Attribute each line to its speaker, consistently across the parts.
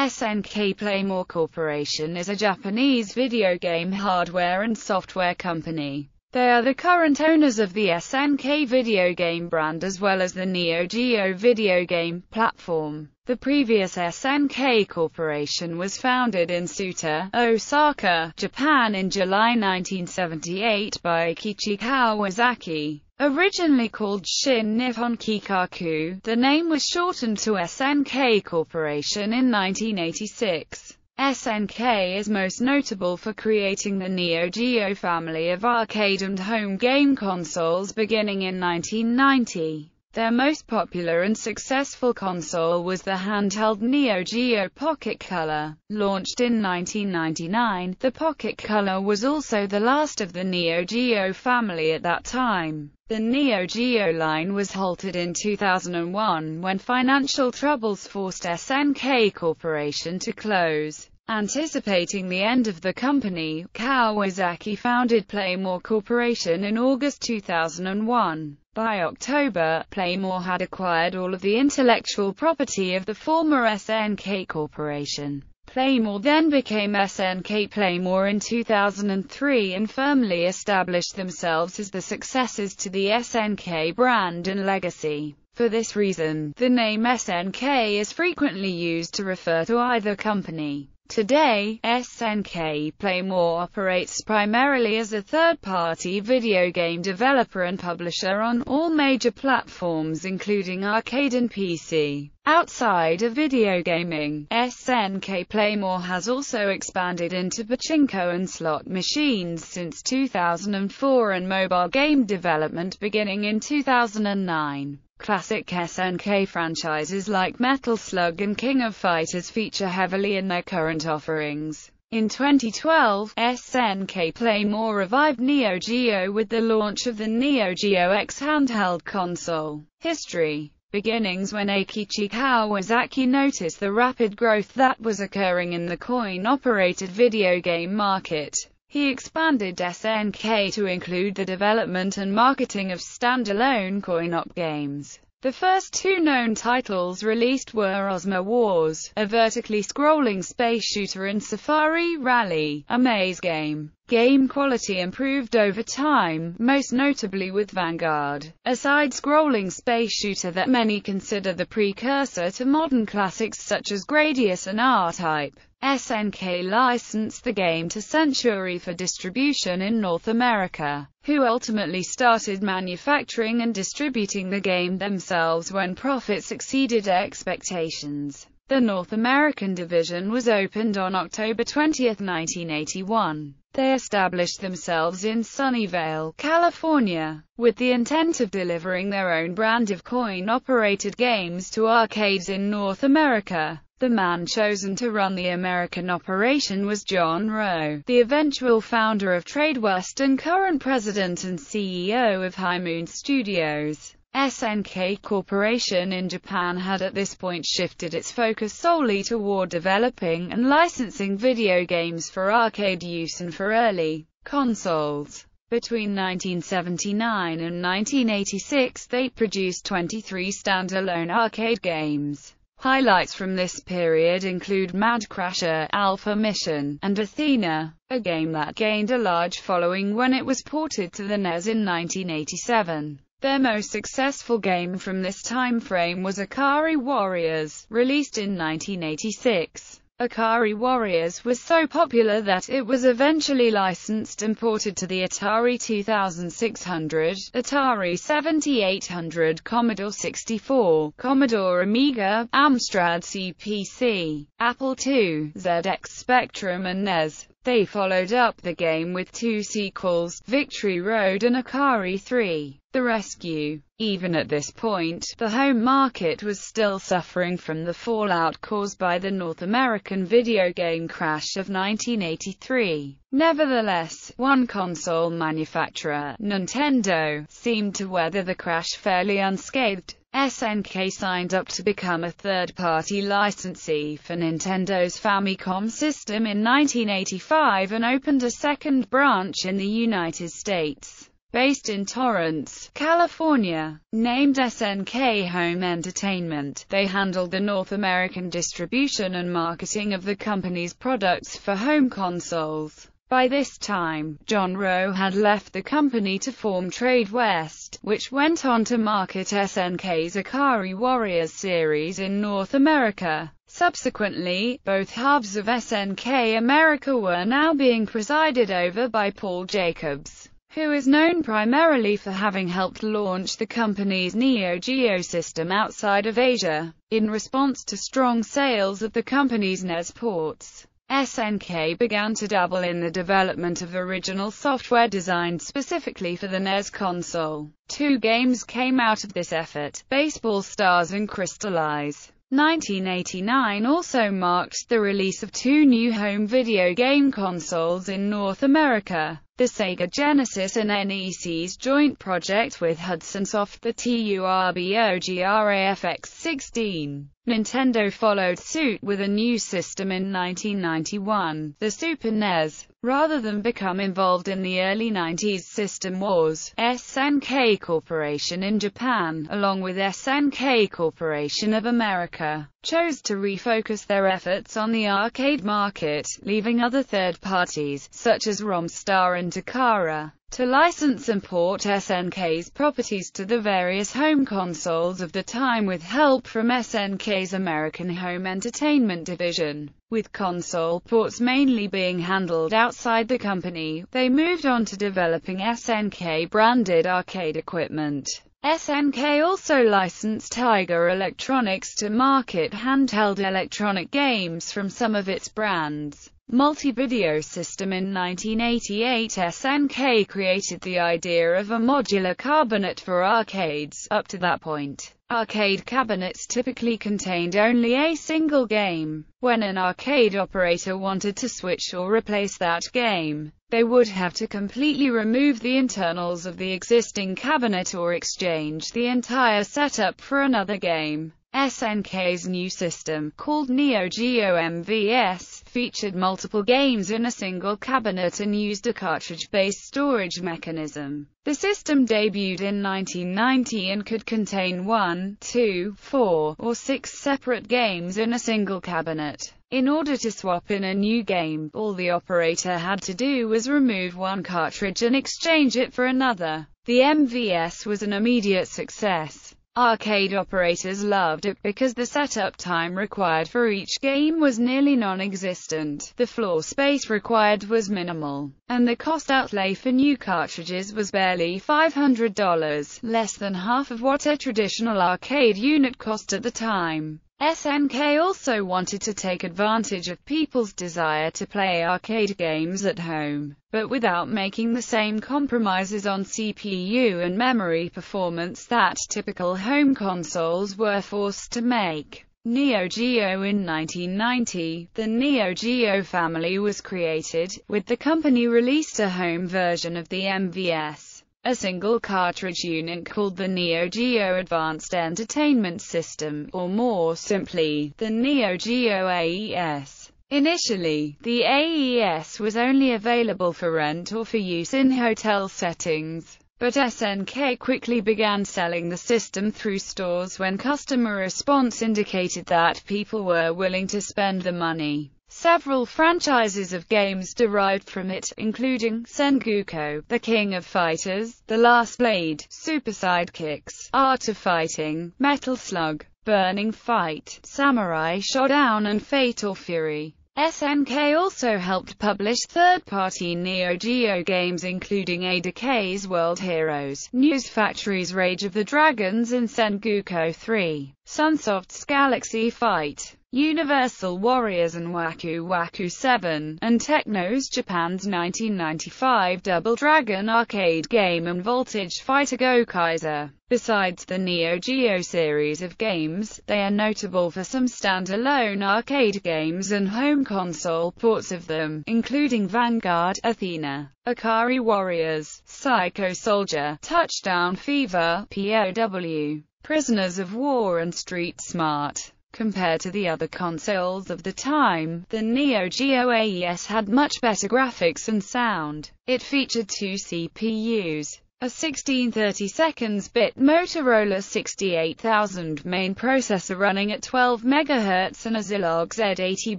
Speaker 1: SNK Playmore Corporation is a Japanese video game hardware and software company. They are the current owners of the SNK video game brand as well as the Neo Geo video game platform. The previous SNK Corporation was founded in Suita, Osaka, Japan in July 1978 by Eikichi Kawasaki. Originally called Shin Nippon Kikaku, the name was shortened to SNK Corporation in 1986. SNK is most notable for creating the Neo Geo family of arcade and home game consoles beginning in 1990. Their most popular and successful console was the handheld Neo Geo Pocket Color. Launched in 1999, the Pocket Color was also the last of the Neo Geo family at that time. The Neo Geo line was halted in 2001 when financial troubles forced SNK Corporation to close. Anticipating the end of the company, Kawasaki founded Playmore Corporation in August 2001. By October, Playmore had acquired all of the intellectual property of the former SNK Corporation. Playmore then became SNK Playmore in 2003 and firmly established themselves as the successors to the SNK brand and legacy. For this reason, the name SNK is frequently used to refer to either company. Today, SNK Playmore operates primarily as a third-party video game developer and publisher on all major platforms including arcade and PC. Outside of video gaming, SNK Playmore has also expanded into pachinko and slot machines since 2004 and mobile game development beginning in 2009. Classic SNK franchises like Metal Slug and King of Fighters feature heavily in their current offerings. In 2012, SNK Playmore revived Neo Geo with the launch of the Neo Geo X handheld console. History beginnings when Eikichi Kawasaki noticed the rapid growth that was occurring in the coin-operated video game market. He expanded SNK to include the development and marketing of standalone coin-op games. The first two known titles released were Ozma Wars, a vertically scrolling space shooter and Safari Rally, a maze game. Game quality improved over time, most notably with Vanguard, a side-scrolling space shooter that many consider the precursor to modern classics such as Gradius and R-Type. SNK licensed the game to Century for distribution in North America, who ultimately started manufacturing and distributing the game themselves when profits exceeded expectations. The North American division was opened on October 20, 1981. They established themselves in Sunnyvale, California, with the intent of delivering their own brand of coin-operated games to arcades in North America. The man chosen to run the American operation was John Rowe, the eventual founder of TradeWest and current president and CEO of High Moon Studios. SNK Corporation in Japan had at this point shifted its focus solely toward developing and licensing video games for arcade use and for early consoles. Between 1979 and 1986 they produced 23 standalone arcade games. Highlights from this period include Mad Crasher, Alpha Mission, and Athena, a game that gained a large following when it was ported to the NES in 1987. Their most successful game from this time frame was Ikari Warriors, released in 1986. Ikari Warriors was so popular that it was eventually licensed and ported to the Atari 2600, Atari 7800, Commodore 64, Commodore Amiga, Amstrad CPC, Apple II, ZX Spectrum and NES. They followed up the game with two sequels, Victory Road and Ikari 3, The Rescue. Even at this point, the home market was still suffering from the fallout caused by the North American video game crash of 1983. Nevertheless, one console manufacturer, Nintendo, seemed to weather the crash fairly unscathed. SNK signed up to become a third-party licensee for Nintendo's Famicom system in 1985 and opened a second branch in the United States. based in Torrance, California. Named SNK Home Entertainment, they handled the North American distribution and marketing of the company's products for home consoles. By this time, John Rowe had left the company to form Trade West, which went on to market SNK's Ikari Warriors series in North America. Subsequently, both halves of SNK America were now being presided over by Paul Jacobs who is known primarily for having helped launch the company's Neo Geo system outside of Asia. In response to strong sales of the company's NES ports, SNK began to dabble in the development of original software designed specifically for the NES console. Two games came out of this effort, Baseball Stars and Crystalis. 1989 also marked the release of two new home video game consoles in North America the Sega Genesis and NEC's joint project with Hudson Soft, the TURBO-GRAFX-16. Nintendo followed suit with a new system in 1991, the Super NES. Rather than become involved in the early 90s system wars, SNK Corporation in Japan, along with SNK Corporation of America, chose to refocus their efforts on the arcade market, leaving other third parties, such as Romstar and Takara, to license and port SNK's properties to the various home consoles of the time with help from SNK's American Home Entertainment division. With console ports mainly being handled outside the company, they moved on to developing SNK-branded arcade equipment. SNK also licensed Tiger Electronics to market handheld electronic games from some of its brands multi-video system in 1988 SNK created the idea of a modular cabinet for arcades. Up to that point, arcade cabinets typically contained only a single game. When an arcade operator wanted to switch or replace that game, they would have to completely remove the internals of the existing cabinet or exchange the entire setup for another game. SNK's new system, called Neo Geo MVS, featured multiple games in a single cabinet and used a cartridge-based storage mechanism. The system debuted in 1990 and could contain one, two, four, or six separate games in a single cabinet. In order to swap in a new game, all the operator had to do was remove one cartridge and exchange it for another. The MVS was an immediate success. Arcade operators loved it because the setup time required for each game was nearly non-existent, the floor space required was minimal, and the cost outlay for new cartridges was barely $500, less than half of what a traditional arcade unit cost at the time. SNK also wanted to take advantage of people's desire to play arcade games at home, but without making the same compromises on CPU and memory performance that typical home consoles were forced to make. Neo Geo In 1990, the Neo Geo family was created, with the company released a home version of the MVS a single cartridge unit called the Neo Geo Advanced Entertainment System, or more simply, the Neo Geo AES. Initially, the AES was only available for rent or for use in hotel settings. But SNK quickly began selling the system through stores when customer response indicated that people were willing to spend the money. Several franchises of games derived from it, including Sengoku, The King of Fighters, The Last Blade, Super Sidekicks, Art of Fighting, Metal Slug, Burning Fight, Samurai Shodown and Fatal Fury. SNK also helped publish third-party Neo Geo games including ADK's World Heroes, Noise Factory's Rage of the Dragons and Sengoku 3, Sunsoft's Galaxy Fight. Universal Warriors and Waku Waku 7, and Technos Japan's 1995 Double Dragon arcade game and Voltage Fighter Gowcaizer. Besides the Neo Geo series of games, they are notable for some standalone arcade games and home console ports of them, including Vanguard, Athena, Ikari Warriors, Psycho Soldier, Touchdown Fever, POW, Prisoners of War and Street Smart. Compared to the other consoles of the time, the Neo Geo AES had much better graphics and sound. It featured two CPUs, A 1632nd-bit Motorola 68000 main processor running at 12 MHz and a Zilog Z80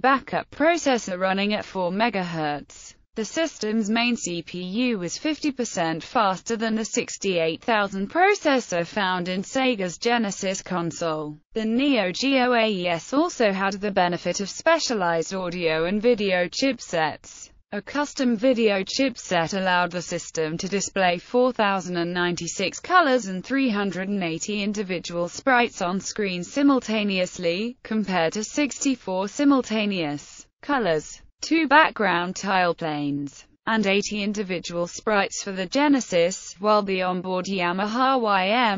Speaker 1: backup processor running at 4 MHz. The system's main CPU was 50% faster than the 68000 processor found in Sega's Genesis console. The Neo Geo AES also had the benefit of specialized audio and video chipsets. A custom video chipset allowed the system to display 4096 colors and 380 individual sprites on screen simultaneously, compared to 64 simultaneous colors, two background tile planes, and 80 individual sprites for the Genesis, while the onboard Yamaha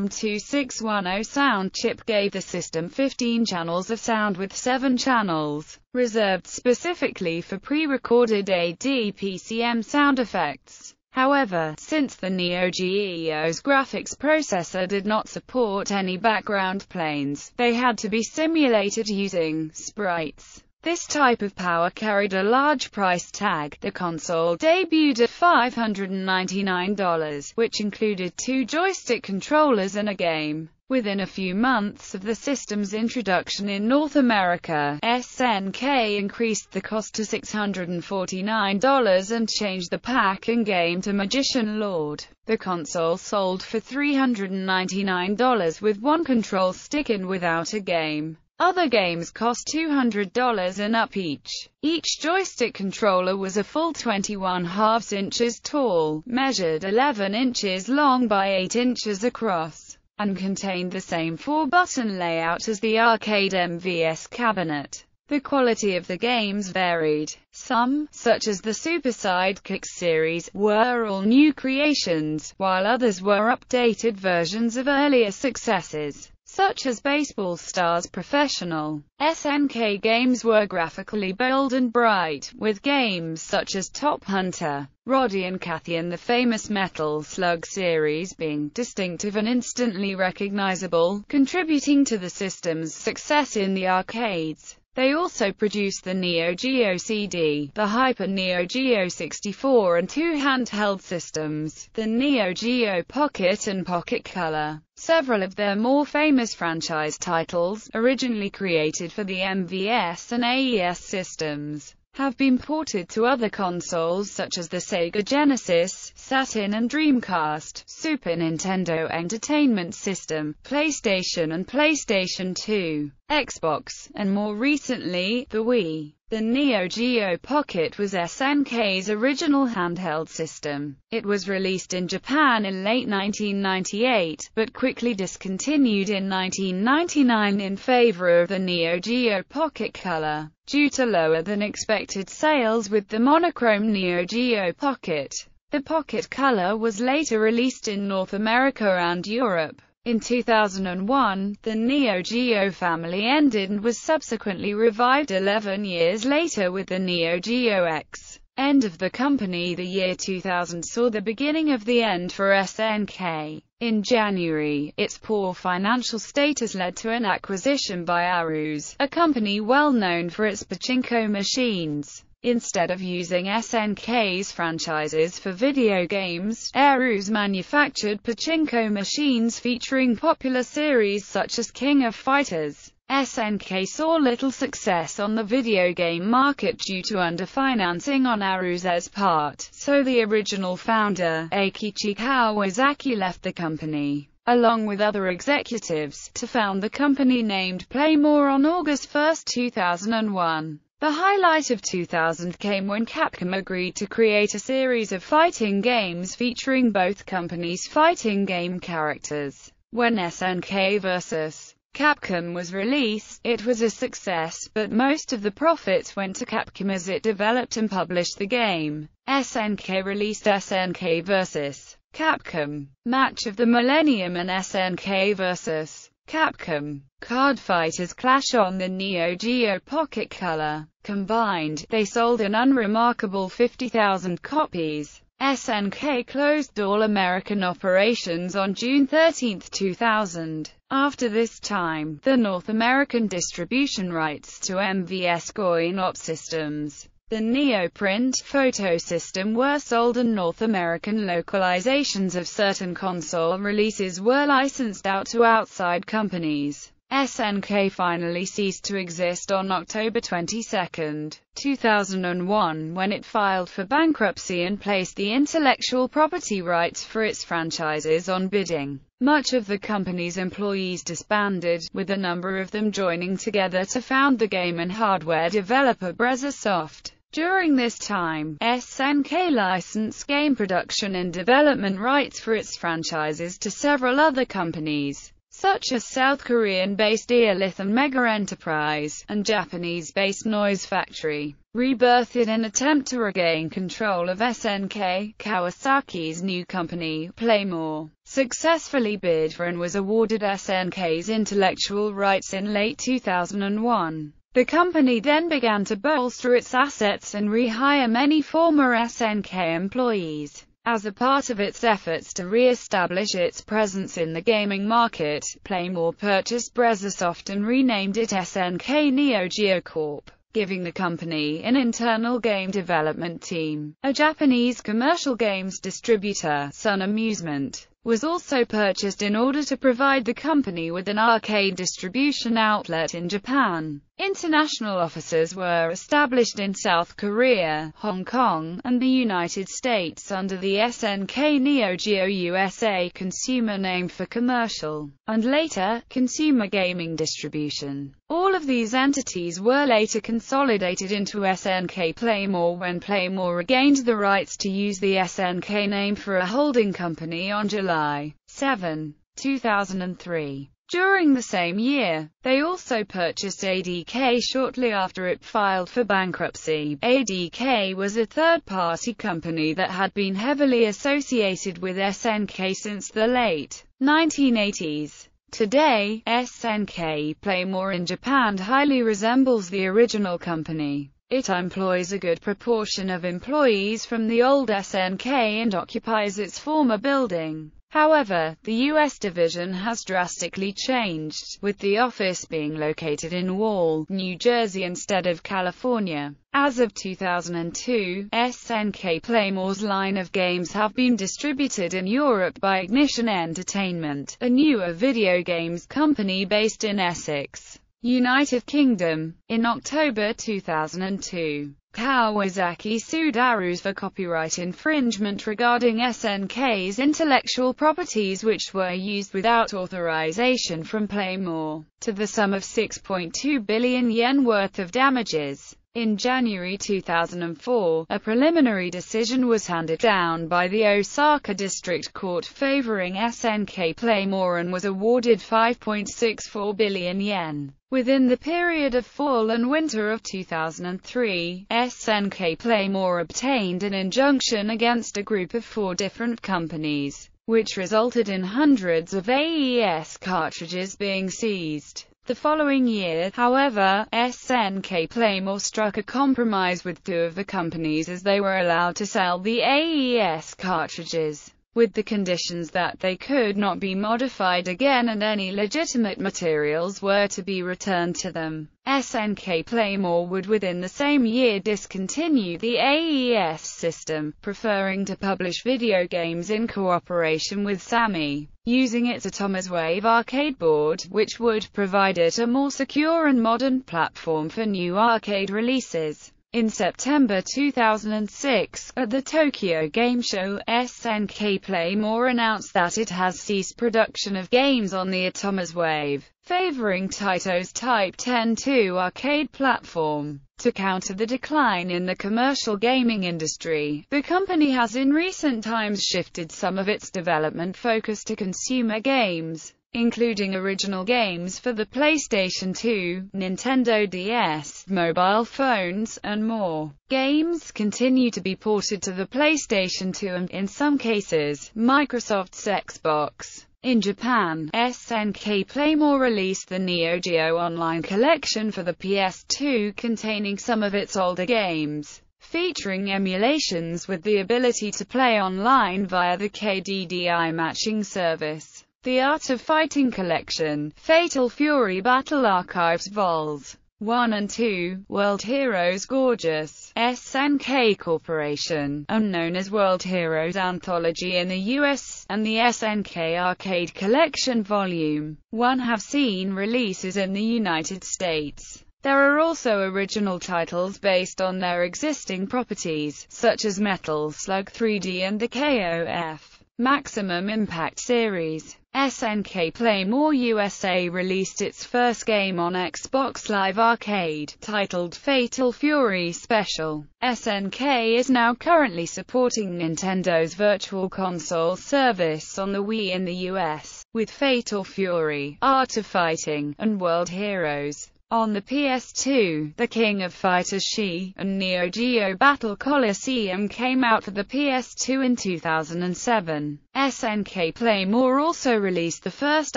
Speaker 1: YM2610 sound chip gave the system 15 channels of sound with 7 channels, reserved specifically for pre-recorded ADPCM sound effects. However, since the Neo Geo's graphics processor did not support any background planes, they had to be simulated using sprites. This type of power carried a large price tag. The console debuted at $599, which included two joystick controllers and a game. Within a few months of the system's introduction in North America, SNK increased the cost to $649 and changed the pack and game to Magician Lord. The console sold for $399 with one control stick and without a game. Other games cost $200 and up each. Each joystick controller was a full 21 halves inches tall, measured 11 inches long by 8 inches across, and contained the same four-button layout as the arcade MVS cabinet. The quality of the games varied. Some, such as the Super Sidekicks series, were all new creations, while others were updated versions of earlier successes such as Baseball Stars Professional. SNK games were graphically bold and bright, with games such as Top Hunter, Roddy and Cathy and the famous Metal Slug series being distinctive and instantly recognizable, contributing to the system's success in the arcades. They also produced the Neo Geo CD, the Hyper Neo Geo 64 and two handheld systems, the Neo Geo Pocket and Pocket Color. Several of their more famous franchise titles, originally created for the MVS and AES systems, have been ported to other consoles such as the Sega Genesis, Saturn and Dreamcast, Super Nintendo Entertainment System, PlayStation and PlayStation 2, Xbox, and more recently, the Wii. The Neo Geo Pocket was SNK's original handheld system. It was released in Japan in late 1998, but quickly discontinued in 1999 in favor of the Neo Geo Pocket Color, due to lower than expected sales with the monochrome Neo Geo Pocket. The Pocket Color was later released in North America and Europe. In 2001, the Neo Geo family ended and was subsequently revived 11 years later with the Neo Geo X. End of the company The year 2000 saw the beginning of the end for SNK. In January, its poor financial status led to an acquisition by Aruze, a company well known for its pachinko machines. Instead of using SNK's franchises for video games, Aruze manufactured pachinko machines featuring popular series such as King of Fighters. SNK saw little success on the video game market due to underfinancing on Aruze's part, so the original founder, Eikichi Kawasaki left the company along with other executives, to found the company named Playmore on August 1, 2001. The highlight of 2000 came when Capcom agreed to create a series of fighting games featuring both companies' fighting game characters. When SNK vs. Capcom was released, it was a success, but most of the profits went to Capcom as it developed and published the game. SNK released SNK vs. Capcom, Match of the Millennium and SNK vs. Capcom. Card Fighters Clash on the Neo Geo Pocket Color. Combined, they sold an unremarkable 50,000 copies. SNK closed all American operations on June 13, 2000. After this time, the North American distribution rights to MVS Coin Op systems, The Neoprint photo system were sold and North American localizations of certain console releases were licensed out to outside companies. SNK finally ceased to exist on October 22, 2001 when it filed for bankruptcy and placed the intellectual property rights for its franchises on bidding. Much of the company's employees disbanded, with a number of them joining together to found the game and hardware developer Brezasoft. During this time, SNK licensed game production and development rights for its franchises to several other companies such as South Korean-based Eolith and Mega Enterprise, and Japanese-based Noise Factory. Rebirthed in an attempt to regain control of SNK, Kawasaki's new company, Playmore, successfully bid for and was awarded SNK's intellectual rights in late 2001. The company then began to bolster its assets and rehire many former SNK employees. As a part of its efforts to re-establish its presence in the gaming market, Playmore purchased Brezasoft and renamed it SNK Neo Geo Corp giving the company an internal game development team. A Japanese commercial games distributor, Sun Amusement, was also purchased in order to provide the company with an arcade distribution outlet in Japan. International offices were established in South Korea, Hong Kong, and the United States under the SNK Neo Geo USA consumer name for commercial, and later, consumer gaming distribution. All of these entities were later consolidated into SNK Playmore when Playmore regained the rights to use the SNK name for a holding company on July 7, 2003. During the same year, they also purchased ADK shortly after it filed for bankruptcy. ADK was a third-party company that had been heavily associated with SNK since the late 1980s. Today, SNK Playmore in Japan highly resembles the original company. It employs a good proportion of employees from the old SNK and occupies its former building. However, the U.S. division has drastically changed, with the office being located in Wall, New Jersey instead of California. As of 2002, SNK Playmore's line of games have been distributed in Europe by Ignition Entertainment, a newer video games company based in Essex, United Kingdom. In October 2002, Kawasaki sued Aruze for copyright infringement regarding SNK's intellectual properties which were used without authorization from Playmore, to the sum of 6.2 billion yen worth of damages. In January 2004, a preliminary decision was handed down by the Osaka District Court favoring SNK Playmore and was awarded 5.64 billion yen. Within the period of fall and winter of 2003, SNK Playmore obtained an injunction against a group of four different companies, which resulted in hundreds of AES cartridges being seized. The following year, however, SNK Playmore struck a compromise with two of the companies as they were allowed to sell the AES cartridges with the conditions that they could not be modified again and any legitimate materials were to be returned to them. SNK Playmore would within the same year discontinue the AES system, preferring to publish video games in cooperation with Sammy, using its Atomiswave arcade board, which would provide it a more secure and modern platform for new arcade releases. In September 2006, at the Tokyo Game Show, SNK Playmore announced that it has ceased production of games on the Atomiswave, favoring Taito's Type 10-2 arcade platform. To counter the decline in the commercial gaming industry, the company has in recent times shifted some of its development focus to consumer games including original games for the PlayStation 2, Nintendo DS, mobile phones, and more. Games continue to be ported to the PlayStation 2 and, in some cases, Microsoft's Xbox. In Japan, SNK Playmore released the Neo Geo Online Collection for the PS2 containing some of its older games featuring emulations with the ability to play online via the KDDI matching service. The Art of Fighting Collection, Fatal Fury Battle Archives Vols. 1 and 2, World Heroes Gorgeous, SNK Corporation, unknown as World Heroes Anthology in the US, and the SNK Arcade Collection Volume 1 have seen releases in the United States. There are also original titles based on their existing properties, such as Metal Slug 3D and the KOF Maximum Impact series. SNK Playmore USA released its first game on Xbox Live Arcade, titled Fatal Fury Special. SNK is now currently supporting Nintendo's Virtual Console service on the Wii in the US, with Fatal Fury, Art of Fighting, and World Heroes. On the PS2, The King of Fighters Xi and Neo Geo Battle Coliseum came out for the PS2 in 2007. SNK Playmore also released the first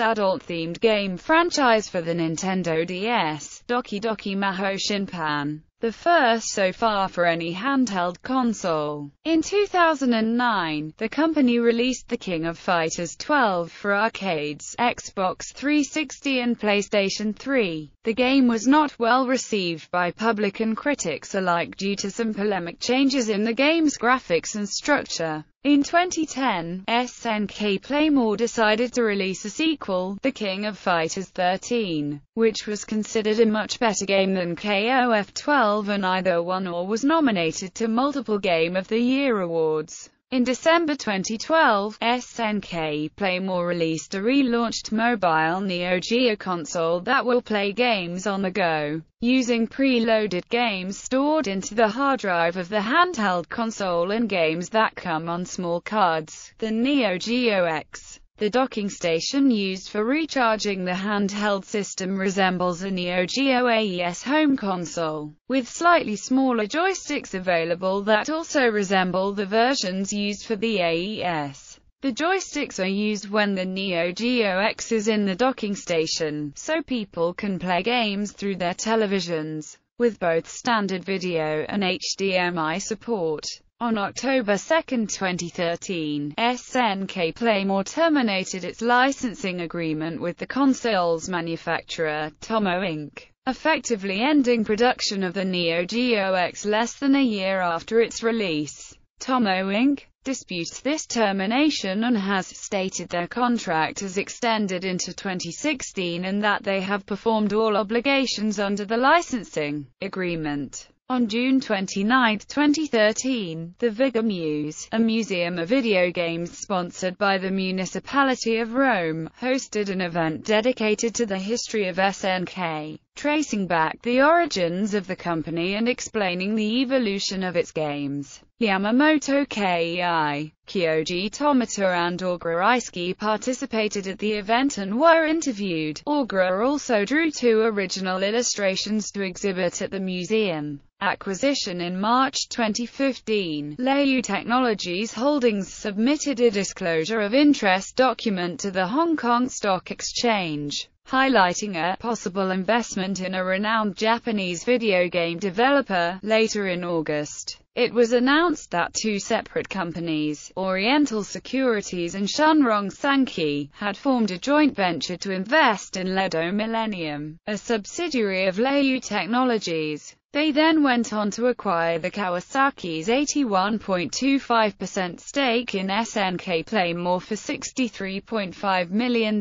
Speaker 1: adult-themed game franchise for the Nintendo DS, Doki Doki Majo Shinpan the first so far for any handheld console. In 2009, the company released The King of Fighters 12 for arcades, Xbox 360 and PlayStation 3. The game was not well received by public and critics alike due to some polemic changes in the game's graphics and structure. In 2010, SNK Playmore decided to release a sequel, The King of Fighters 13, which was considered a much better game than KOF 12 and either won or was nominated to multiple Game of the Year awards. In December 2012, SNK Playmore released a relaunched mobile Neo Geo console that will play games on the go, using preloaded games stored into the hard drive of the handheld console and games that come on small cards. The Neo Geo X the docking station used for recharging the handheld system resembles a Neo Geo AES home console, with slightly smaller joysticks available that also resemble the versions used for the AES. The joysticks are used when the Neo Geo X is in the docking station, so people can play games through their televisions, with both standard video and HDMI support. On October 2, 2013, SNK Playmore terminated its licensing agreement with the console's manufacturer, Tommo Inc., effectively ending production of the Neo Geo X less than a year after its release. Tommo Inc. disputes this termination and has stated their contract is extended into 2016 and that they have performed all obligations under the licensing agreement. On June 29, 2013, the Vigamus, a museum of video games sponsored by the municipality of Rome, hosted an event dedicated to the history of SNK, tracing back the origins of the company and explaining the evolution of its games. Yamamoto Kei, Kyoji Tomita and Ogura Eisuke participated at the event and were interviewed. Ogura also drew two original illustrations to exhibit at the museum. Acquisition In March 2015, Leyou Technologies Holdings submitted a disclosure of interest document to the Hong Kong Stock Exchange highlighting a possible investment in a renowned Japanese video game developer. Later in August, it was announced that two separate companies, Oriental Securities and Shunrong Sanke, had formed a joint venture to invest in Ledo Millennium, a subsidiary of Leyou Technologies. They then went on to acquire the Kawasaki's 81.25% stake in SNK Playmore for $63.5 million.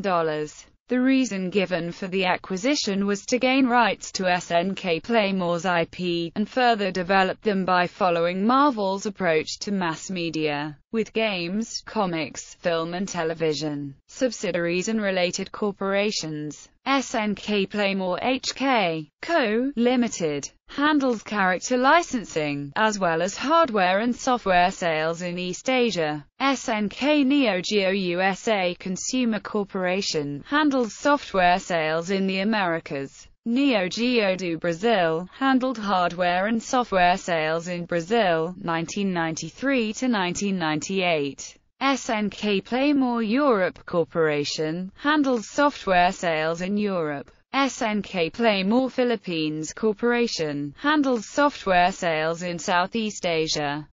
Speaker 1: The reason given for the acquisition was to gain rights to SNK Playmore's IP, and further develop them by following Marvel's approach to mass media, with games, comics, film and television, subsidiaries and related corporations. SNK Playmore HK Co. Limited handles character licensing, as well as hardware and software sales in East Asia. SNK Neo Geo USA Consumer Corporation handles software sales in the Americas. Neo Geo do Brazil handled hardware and software sales in Brazil 1993 to 1998. SNK Playmore Europe Corporation, handles software sales in Europe. SNK Playmore Philippines Corporation, handles software sales in Southeast Asia.